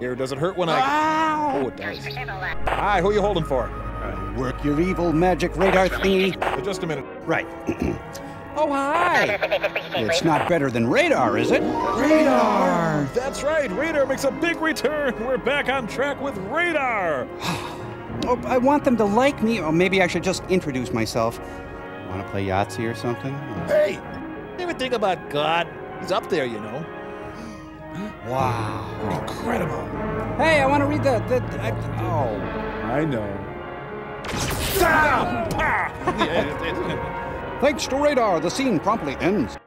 Here, does it hurt when I... Ow! Oh, it does. Hi, who are you holding for? Uh, work your evil magic radar thingy. Uh, Just a minute. Right. Oh, hi! It's not better than radar, is it? Radar! That's right, Radar makes a big return. We're back on track with Radar. Oh, I want them to like me, or maybe I should just introduce myself. Want to play Yahtzee or something? Hey, you ever think about God? He's up there, you know. Wow. Incredible. Hey, I want to read the. the I, oh. I know. Down! Ah! Yeah, it- it- Thanks to radar, the scene promptly ends.